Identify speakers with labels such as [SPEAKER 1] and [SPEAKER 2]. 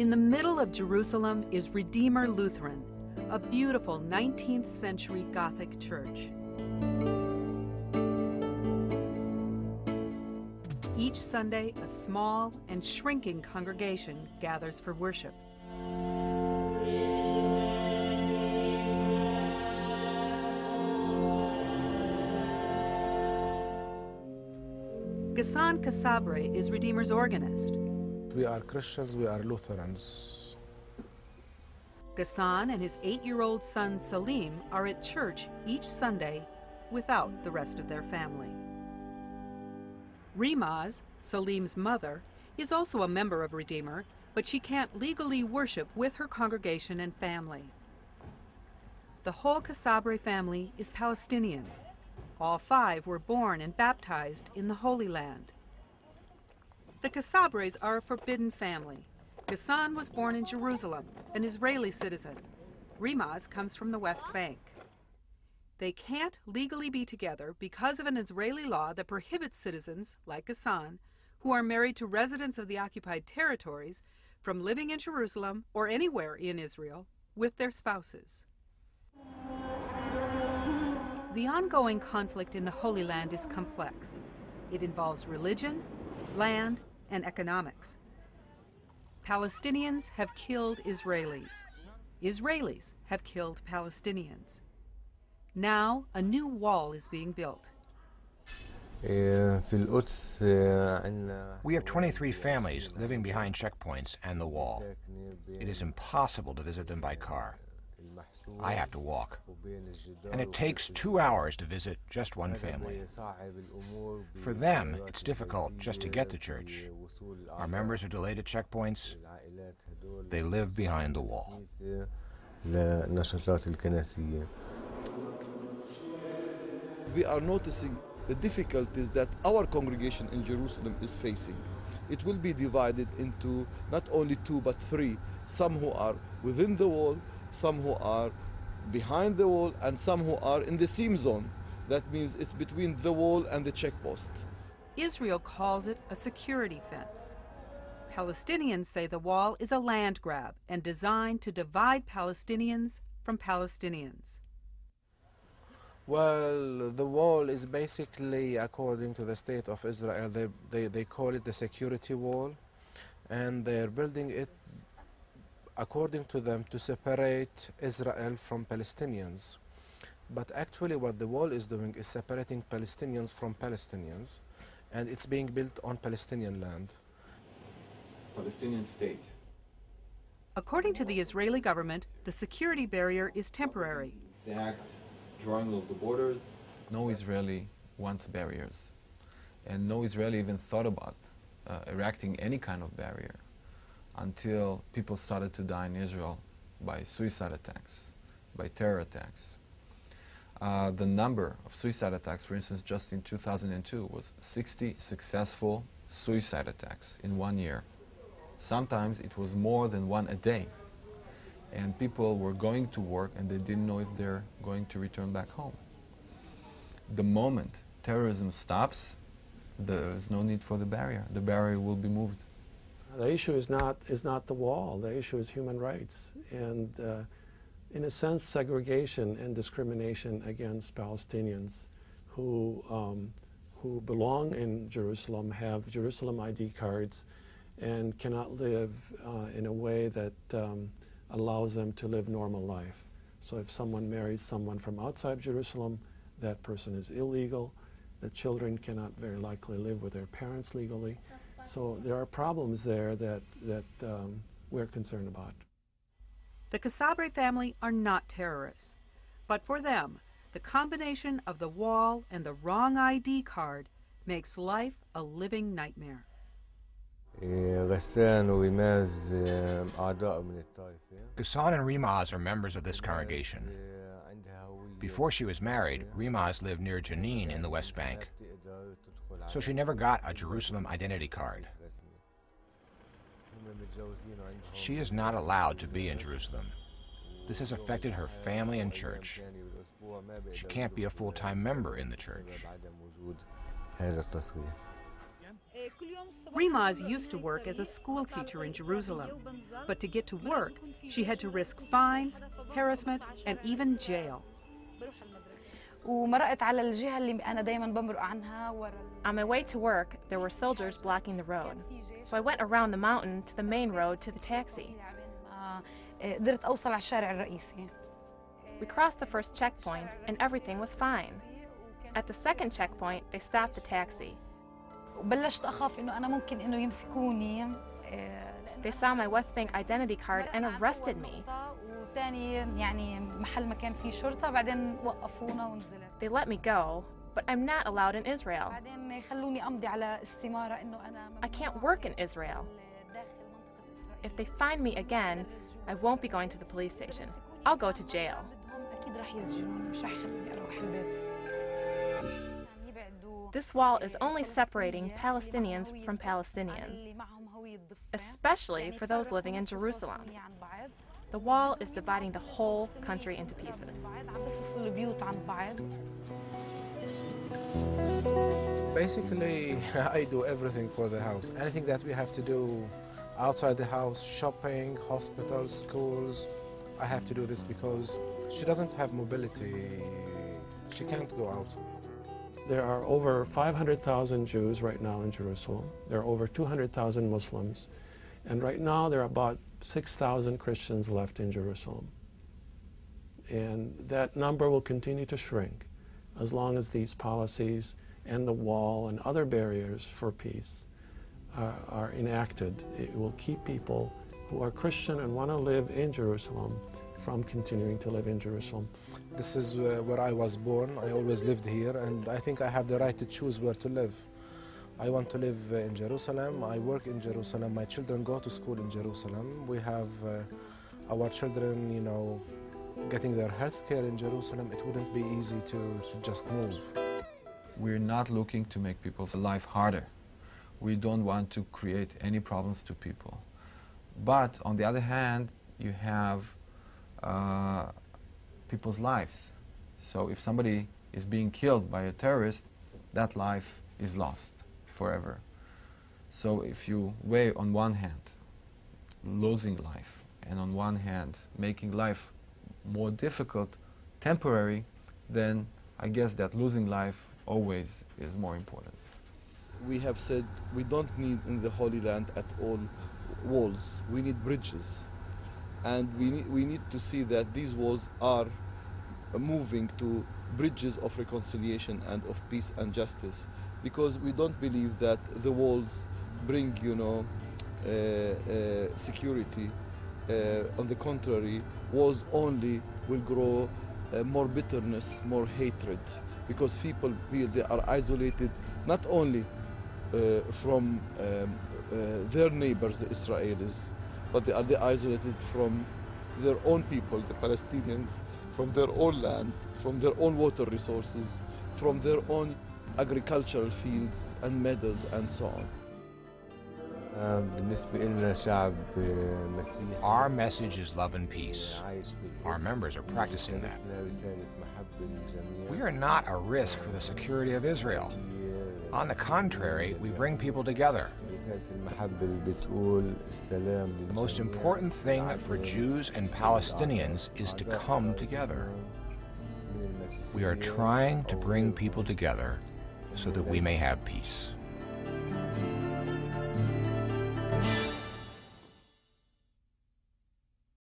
[SPEAKER 1] In the middle of Jerusalem is Redeemer Lutheran, a beautiful 19th century Gothic church. Each Sunday, a small and shrinking congregation gathers for worship. Ghassan Kasabreh is Redeemer's organist.
[SPEAKER 2] We are Christians, we are Lutherans.
[SPEAKER 1] Ghassan and his eight year old son Salim are at church each Sunday without the rest of their family. Rimaz, Salim's mother, is also a member of Redeemer, but she can't legally worship with her congregation and family. The whole Kasabreh family is Palestinian. All five were born and baptized in the Holy Land. The Kasabrehs are a forbidden family. Ghassan was born in Jerusalem, an Israeli citizen. Rimaz comes from the West Bank. They can't legally be together because of an Israeli law that prohibits citizens, like Ghassan, who are married to residents of the occupied territories, from living in Jerusalem or anywhere in Israel with their spouses. The ongoing conflict in the Holy Land is complex. It involves religion, land, and economics. Palestinians have killed Israelis. Israelis have killed Palestinians. Now, a new wall is being built.
[SPEAKER 3] We have 23 families living behind checkpoints and the wall. It is impossible to visit them by car. I have to walk. And it takes two hours to visit just one family. For them, it's difficult just to get to church. Our members are delayed at checkpoints. They live behind the wall.
[SPEAKER 4] We are noticing the difficulties that our congregation in Jerusalem is facing. It will be divided into not only two but three, some who are within the wall, some who are behind the wall, and some who are in the seam zone. That means it's between the wall and the checkpost.
[SPEAKER 1] Israel calls it a security fence. Palestinians say the wall is a land grab and designed to divide Palestinians from Palestinians.
[SPEAKER 2] Well, the wall is basically, according to the state of Israel, they, they, they call it the security wall, and they're building it according to them, to separate Israel from Palestinians. But actually, what the wall is doing is separating Palestinians from Palestinians, and it's being built on Palestinian land.
[SPEAKER 5] Palestinian state.
[SPEAKER 1] According to the Israeli government, the security barrier is temporary.
[SPEAKER 5] Exact drawing of the borders.
[SPEAKER 6] No Israeli wants barriers, and no Israeli even thought about uh, erecting any kind of barrier until people started to die in Israel by suicide attacks, by terror attacks. Uh, the number of suicide attacks, for instance, just in 2002 was 60 successful suicide attacks in one year. Sometimes it was more than one a day. And people were going to work and they didn't know if they're going to return back home. The moment terrorism stops, there is no need for the barrier. The barrier will be moved.
[SPEAKER 7] The issue is not, is not the wall, the issue is human rights. And uh, in a sense, segregation and discrimination against Palestinians who, um, who belong in Jerusalem, have Jerusalem ID cards, and cannot live uh, in a way that um, allows them to live normal life. So if someone marries someone from outside Jerusalem, that person is illegal. The children cannot very likely live with their parents legally. So there are problems there that, that um, we're concerned about.
[SPEAKER 1] The Kasabreh family are not terrorists, but for them, the combination of the wall and the wrong ID card makes life a living nightmare.
[SPEAKER 3] Ghassan and Rimaz are members of this congregation. Before she was married, Rimaz lived near Jenin in the West Bank so she never got a Jerusalem identity card. She is not allowed to be in Jerusalem. This has affected her family and church. She can't be a full-time member in the church.
[SPEAKER 1] Rimaz used to work as a schoolteacher in Jerusalem, but to get to work, she had to risk fines, harassment, and even jail.
[SPEAKER 8] On my way to work, there were soldiers blocking the road. So I went around the mountain to the main road to the taxi. We crossed the first checkpoint and everything was fine. At the second checkpoint, they stopped the taxi
[SPEAKER 9] وبلشت أخاف إنه أنا ممكن إنه يمسكوني.
[SPEAKER 8] They saw my West Bank identity card and arrested me.
[SPEAKER 9] وتاني يعني محل ما كان فيه شرطة بعدين وقفونا ونزلت.
[SPEAKER 8] They let me go, but I'm not allowed in Israel.
[SPEAKER 9] بعدين يخلوني أمضي على استمارة إنه أنا
[SPEAKER 8] I can't work in Israel. If they find me again, I won't be going to the police station. I'll go to jail.
[SPEAKER 9] أكيد راح يسجنوني مش راح يخلوني أروح البيت.
[SPEAKER 8] This wall is only separating Palestinians from Palestinians, especially for those living in Jerusalem. The wall is dividing the whole country into pieces.
[SPEAKER 2] Basically, I do everything for the house. Anything that we have to do outside the house, shopping, hospitals, schools, I have to do this because she doesn't have mobility. She can't go out.
[SPEAKER 7] There are over 500,000 Jews right now in Jerusalem. There are over 200,000 Muslims. And right now there are about 6,000 Christians left in Jerusalem. And that number will continue to shrink as long as these policies and the wall and other barriers for peace are, are enacted. It will keep people who are Christian and want to live in Jerusalem from continuing to live in Jerusalem.
[SPEAKER 2] This is uh, where I was born. I always lived here, and I think I have the right to choose where to live. I want to live uh, in Jerusalem. I work in Jerusalem. My children go to school in Jerusalem. We have uh, our children, you know, getting their health care in Jerusalem. It wouldn't be easy to, to just move.
[SPEAKER 6] We're not looking to make people's life harder. We don't want to create any problems to people. But on the other hand, you have uh, people's lives. So if somebody is being killed by a terrorist, that life is lost forever. So if you weigh on one hand losing life and on one hand making life more difficult, temporary, then I guess that losing life always is more important.
[SPEAKER 4] We have said we don't need in the Holy Land at all walls, we need bridges. And we need, we need to see that these walls are moving to bridges of reconciliation and of peace and justice because we don't believe that the walls bring, you know, uh, uh, security. Uh, on the contrary, walls only will grow uh, more bitterness, more hatred, because people feel they are isolated not only uh, from um, uh, their neighbors, the Israelis, but they are they isolated from their own people, the Palestinians, from their own land, from their own water resources, from their own agricultural fields and meadows and so on.
[SPEAKER 3] Our message is love and peace. Our members are practicing that. We are not a risk for the security of Israel. On the contrary, we bring people together. The most important thing for Jews and Palestinians is to come together. We are trying to bring people together so that we may have peace.